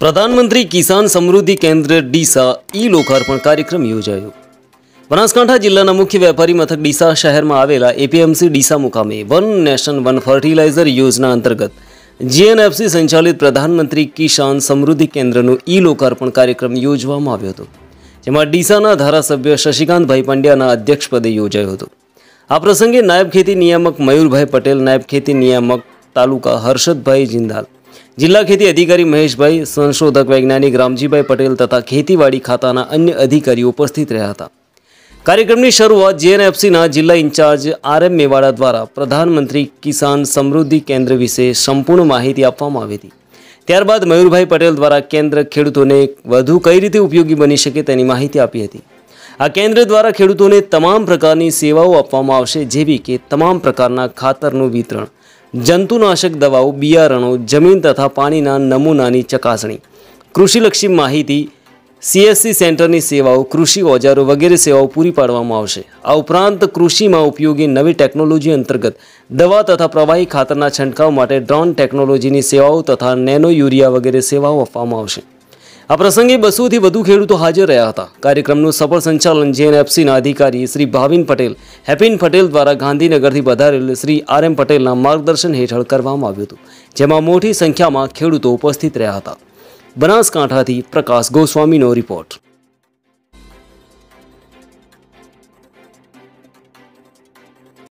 પ્રધાનમંત્રી કિસાન સમૃદ્ધિ કેન્દ્ર ડીસા ઈ લોકાર્પણ કાર્યક્રમ યોજાયો. બનાસકાંઠા જિલ્લાના મુખ્ય વેપારી મથક ડીસા શહેરમાં આવેલા એપીએમસી ડીસા મુકામે વન નેશન વન ફર્ટિલાઇઝર યોજના અંતર્ગત જીએનએફસી સંચાલિત પ્રધાનમંત્રી કિસાન સમૃદ્ધિ કેન્દ્રનું ઈ લોકાર્પણ કાર્યક્રમ યોજવામાં આવ્યો હતો, જેમાં ડીસાના ધારાસભ્ય શશિકાંતભાઈ પંડ્યાના અધ્યક્ષપદે યોજાયો હતો. આ પ્રસંગે નાયબ ખેતી નિયામક મયુરભાઈ પટેલ, નાયબ ખેતી નિયામક તાલુકા હર્ષદભાઈ જિંદાલ જિલ્લા ખેતી અધિકારી મહેશભાઈ સંશોધક વૈજ્ઞાનિક રામજીભાઈ પટેલ તથા ખેતીવાડી ખાતાના અન્ય અધિકારીઓ ઉપસ્થિત રહ્યા હતા. કાર્યક્રમની શરૂઆત જીએનએફસીના જિલ્લા ઇન્ચાર્જ આર એમ મેવાડા દ્વારા પ્રધાનમંત્રી કિસાન સમૃદ્ધિ કેન્દ્ર વિશે સંપૂર્ણ માહિતી આપવામાં આવી હતી. ત્યારબાદ મયુરભાઈ પટેલ દ્વારા કેન્દ્ર ખેડૂતોને વધુ કઈ રીતે ઉપયોગી બની શકે તેની માહિતી આપી હતી. આ કેન્દ્ર દ્વારા ખેડૂતોને તમામ પ્રકારની સેવાઓ આપવામાં આવશે જેવી કે તમામ પ્રકારના ખાતરનું વિતરણ જંતુનાશક દવાઓ, બિયારણો, જમીન તથા પાણીના નમૂનાની ચકાસણી. કૃષિલક્ષી માહિતી સીએસસી સેન્ટરની સેવાઓ, કૃષિ ઓજારો વગેરે સેવાઓ પૂરી પાડવામાં આવશે. આ ઉપરાંત કૃષિમાં ઉપયોગી નવી ટેકનોલોજી અંતર્ગત દવા તથા પ્રવાહી ખાતરના છંટકાવ માટે ડ્રોન ટેકનોલોજીની સેવાઓ તથા નેનો યુરિયા વગેરે સેવાઓ આપવામાં આવશે. આ પ્રસંગે બસોથી વધુ ખેડૂતો હાજર રહ્યા હતા. કાર્યક્રમનું સફળ સંચાલન જેએનએફસીના અધિકારી શ્રી ભાવિન પટેલ, હેપિન પટેલ દ્વારા ગાંધીનગરથી વધારેલ શ્રી આર એમ પટેલના માર્ગદર્શન હેઠળ કરવામાં આવ્યું હતું, જેમાં મોટી સંખ્યામાં ખેડૂતો ઉપસ્થિત રહ્યા હતા. બનાસકાંઠાથી પ્રકાશ ગોસ્વામીનો રિપોર્ટ.